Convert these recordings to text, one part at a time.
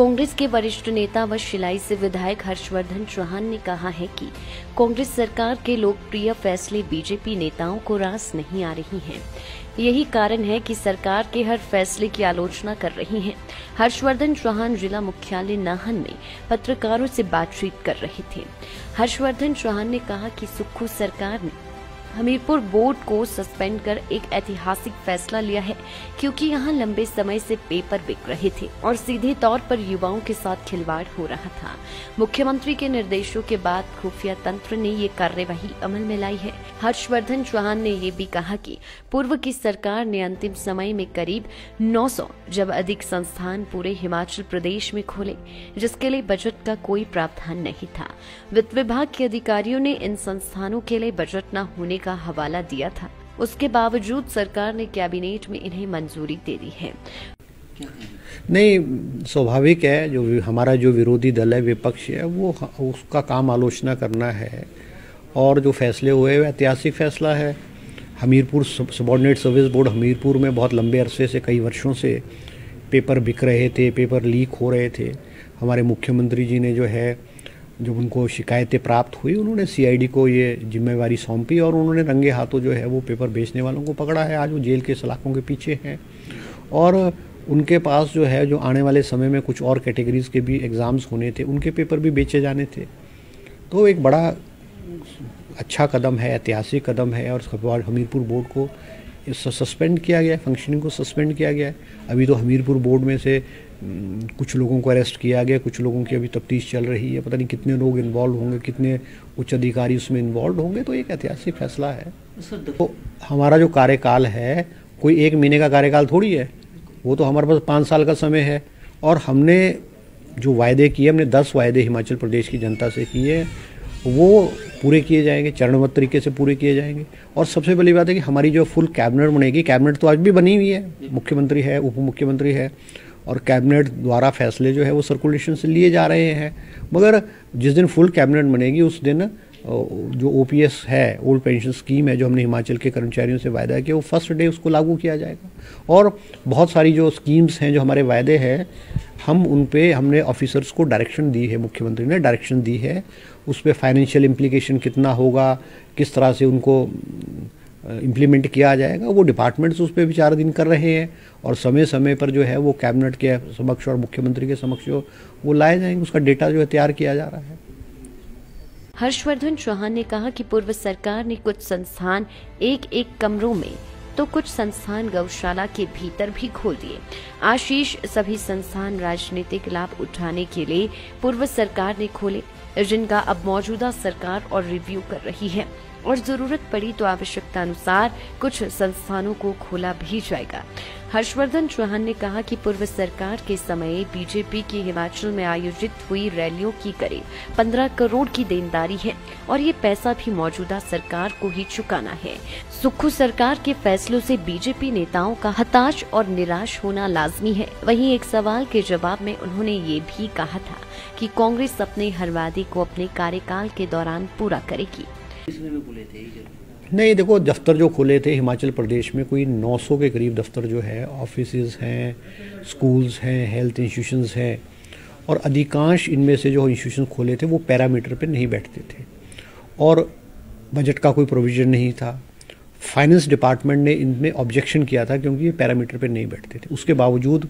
कांग्रेस के वरिष्ठ नेता व शिलाई से विधायक हर्षवर्धन चौहान ने कहा है कि कांग्रेस सरकार के लोकप्रिय फैसले बीजेपी नेताओं को रास नहीं आ रही हैं। यही कारण है कि सरकार के हर फैसले की आलोचना कर रही हैं। हर्षवर्धन चौहान जिला मुख्यालय नाहन में पत्रकारों से बातचीत कर रहे थे हर्षवर्धन चौहान ने कहा कि सुक्खू सरकार ने हमीरपुर बोर्ड को सस्पेंड कर एक ऐतिहासिक फैसला लिया है, क्योंकि यहाँ लंबे समय से पेपर बिक रहे थे और सीधे तौर पर युवाओं के साथ खिलवाड़ हो रहा था। मुख्यमंत्री के निर्देशों के बाद खुफिया तंत्र ने ये कार्यवाही अमल में लाई है। हर्षवर्धन चौहान ने ये भी कहा कि पूर्व की सरकार ने अंतिम समय में करीब 900 जब अधिक संस्थान पूरे हिमाचल प्रदेश में खोले, जिसके लिए बजट का कोई प्रावधान नहीं था। वित्त विभाग के अधिकारियों ने इन संस्थानों के लिए बजट न होने का हवाला दिया था। उसके बावजूद सरकार ने कैबिनेट में इन्हें मंजूरी दे दी है। नहीं, स्वाभाविक है, जो हमारा जो विरोधी दल है, विपक्ष है, वो उसका काम आलोचना करना है। और जो फैसले हुए, वो ऐतिहासिक फैसला है। Hamirpur subordinate service board Hamirpur में बहुत लंबे अरसे से, कई वर्षों से पेपर बिक रहे थे, पेपर लीक हो रहे थे। हमारे मुख्यमंत्री जी ने जो है जब उनको शिकायतें प्राप्त हुई, उन्होंने सीआईडी को ये जिम्मेवारी सौंपी और उन्होंने रंगे हाथों जो है वो पेपर बेचने वालों को पकड़ा है। आज वो जेल के सलाखों के पीछे हैं। और उनके पास जो है, जो आने वाले समय में कुछ और कैटेगरीज के भी एग्ज़ाम्स होने थे, उनके पेपर भी बेचे जाने थे। तो एक बड़ा अच्छा कदम है, ऐतिहासिक कदम है और हमीरपुर बोर्ड को सस्पेंड किया गया फंक्शनिंग को सस्पेंड किया गया अभी तो हमीरपुर बोर्ड में से कुछ लोगों को अरेस्ट किया गया कुछ लोगों की अभी तफ्तीश चल रही है पता नहीं कितने लोग इन्वॉल्व होंगे कितने उच्च अधिकारी उसमें इन्वॉल्व होंगे तो एक ऐतिहासिक फैसला है। तो हमारा जो कार्यकाल है कोई एक महीने का कार्यकाल थोड़ी है वो तो हमारे पास पाँच साल का समय है और हमने जो वायदे किए हमने दस वायदे हिमाचल प्रदेश की जनता से किए वो पूरे किए जाएँगे चरणबद्ध तरीके से पूरे किए जाएँगे और सबसे पहली बात है कि हमारी जो फुल कैबिनेट बनेगी कैबिनेट तो आज भी बनी हुई है मुख्यमंत्री है उप मुख्यमंत्री है और कैबिनेट द्वारा फैसले जो है वो सर्कुलेशन से लिए जा रहे हैं। मगर जिस दिन फुल कैबिनेट बनेगी, उस दिन जो ओपीएस है ओल्ड पेंशन स्कीम है, जो हमने हिमाचल के कर्मचारियों से वायदा किया, वो फ़र्स्ट डे उसको लागू किया जाएगा। और बहुत सारी जो स्कीम्स हैं, जो हमारे वायदे हैं, हम उन पर हमने ऑफिसर्स को डायरेक्शन दी है, मुख्यमंत्री ने डायरेक्शन दी है, उस पर फाइनेंशियल इम्प्लीकेशन कितना होगा, किस तरह से उनको इम्प्लीमेंट किया जाएगा, वो डिपार्टमेंट्स उस पर विचार दिन कर रहे हैं और समय समय पर जो है वो कैबिनेट के समक्ष और मुख्यमंत्री के समक्ष जो, वो लाए जाएँगे, उसका डेटा जो है तैयार किया जा रहा है। हर्षवर्धन चौहान ने कहा कि पूर्व सरकार ने कुछ संस्थान एक एक कमरों में तो कुछ संस्थान गौशाला के भीतर भी खोल दिए। आशीष, सभी संस्थान राजनीतिक लाभ उठाने के लिए पूर्व सरकार ने खोले, जिनका अब मौजूदा सरकार और रिव्यू कर रही है। और ज़रूरत पड़ी तो आवश्यकता अनुसार कुछ संस्थानों को खोला भी जाएगा। हर्षवर्धन चौहान ने कहा कि पूर्व सरकार के समय बीजेपी की हिमाचल में आयोजित हुई रैलियों की करीब 15 करोड़ की देनदारी है और ये पैसा भी मौजूदा सरकार को ही चुकाना है। सुखू सरकार के फैसलों से बीजेपी नेताओं का हताश और निराश होना लाजमी है। वहीं एक सवाल के जवाब में उन्होंने ये भी कहा था कि कांग्रेस अपने हर वादे को अपने कार्यकाल के दौरान पूरा करेगी। नहीं, देखो, दफ्तर जो खुले थे, हिमाचल प्रदेश में कोई 900 के करीब दफ्तर जो है ऑफ़िस हैं स्कूल्स हैं हेल्थ इंस्टीट्यूशंस हैं, और अधिकांश इनमें से जो इंस्टीट्यूशन खोले थे, वो पैरामीटर पे नहीं बैठते थे। और बजट का कोई प्रोविज़न नहीं था। फाइनेंस डिपार्टमेंट ने इनमें ऑब्जेक्शन किया था क्योंकि ये पैरामीटर पे नहीं बैठते थे। उसके बावजूद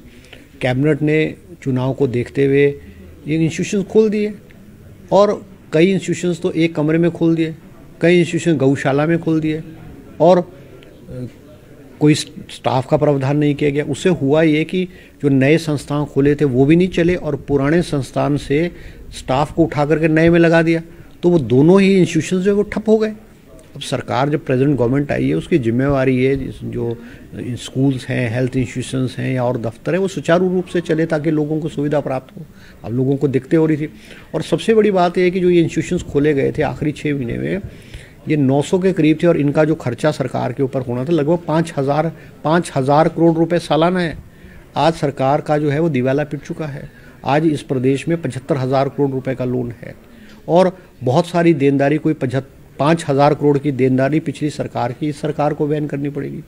कैबिनेट ने चुनाव को देखते हुए ये इंस्टीट्यूशन खोल दिए, और कई इंस्टीट्यूशंस तो एक कमरे में खोल दिए। कई इंस्टीट्यूशन गौशाला में खोल दिए और कोई स्टाफ का प्रावधान नहीं किया गया। उससे हुआ ये कि जो नए संस्थान खोले थे, वो भी नहीं चले और पुराने संस्थान से स्टाफ को उठा करके नए में लगा दिया। तो वो दोनों ही इंस्टीट्यूशन जो है, वो ठप हो गए। अब सरकार जब प्रेजेंट गवर्नमेंट आई है, उसकी जिम्मेवारी है जो स्कूल्स हैं हेल्थ इंस्टीट्यूशंस हैं या और दफ्तर हैं, वो सुचारू रूप से चले ताकि लोगों को सुविधा प्राप्त हो। अब लोगों को दिक्कतें हो रही थी। और सबसे बड़ी बात यह है कि जो ये इंस्टीट्यूशंस खोले गए थे आखिरी छः महीने में ये 900 के करीब थे और इनका जो खर्चा सरकार के ऊपर होना था, लगभग पाँच हज़ार पाँच हज़ार करोड़ रुपए सालाना है। आज सरकार का जो है वो दिवाला पिट चुका है। आज इस प्रदेश में पचहत्तर हज़ार करोड़ रुपए का लोन है और बहुत सारी देनदारी, कोई पचहत्तर, पाँच हज़ार करोड़ की देनदारी पिछली सरकार की, इस सरकार को वहन करनी पड़ेगी।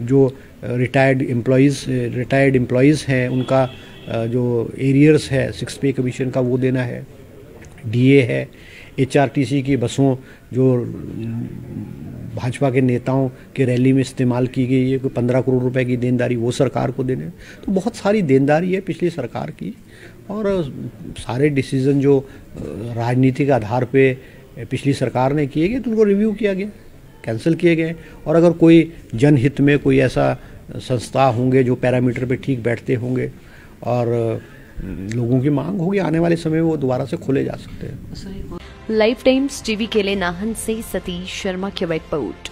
जो रिटायर्ड एम्प्लॉज़ रिटायर्ड एम्प्लॉज़ हैं, उनका जो एरियर्स है सिक्स पे कमीशन का वो देना है। डीए है एचआरटीसी की बसों जो भाजपा के नेताओं के रैली में इस्तेमाल की गई है कोई पंद्रह करोड़ रुपए की देनदारी वो सरकार को देने तो बहुत सारी देनदारी है पिछली सरकार की। और सारे डिसीज़न जो राजनीतिक आधार पे पिछली सरकार ने किए गए तो उनको रिव्यू किया गया, कैंसिल किए गए। और अगर कोई जनहित में कोई ऐसा संस्था होंगे जो पैरामीटर पे ठीक बैठते होंगे और लोगों की मांग होगी, आने वाले समय में वो दोबारा से खोले जा सकते हैं। लाइफ टाइम्स टीवी के लिए नाहन से सतीश शर्मा की रिपोर्ट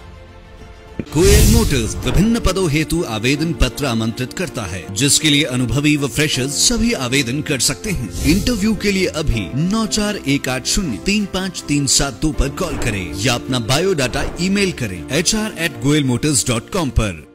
कोयल मोटर्स विभिन्न पदों हेतु आवेदन पत्र आमंत्रित करता है, जिसके लिए अनुभवी व फ्रेशर्स सभी आवेदन कर सकते हैं। इंटरव्यू के लिए अभी नौ चार एक आठ शून्य तीन पाँच तीन सात दो आरोप कॉल करें या अपना बायोडाटा ईमेल करें H R at Goyal motors dot com आरोप